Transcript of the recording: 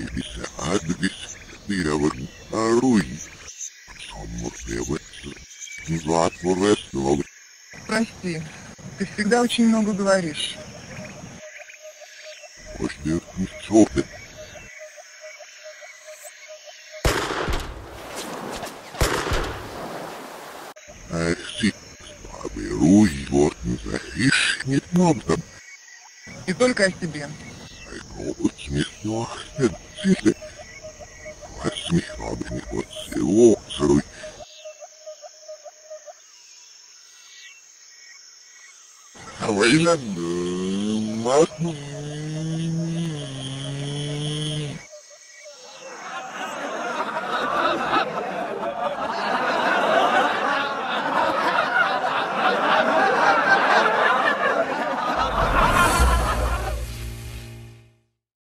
Ibis advis pievaru aruji. Самурдевец. Затворесновал. Прости, ты всегда очень много говоришь. Почти мисцоты. Ахси. Поберу его захиш нет мамтам. И только о себе. Смешно. Сисли. Смехабы не под село сырой. Авайлан, матну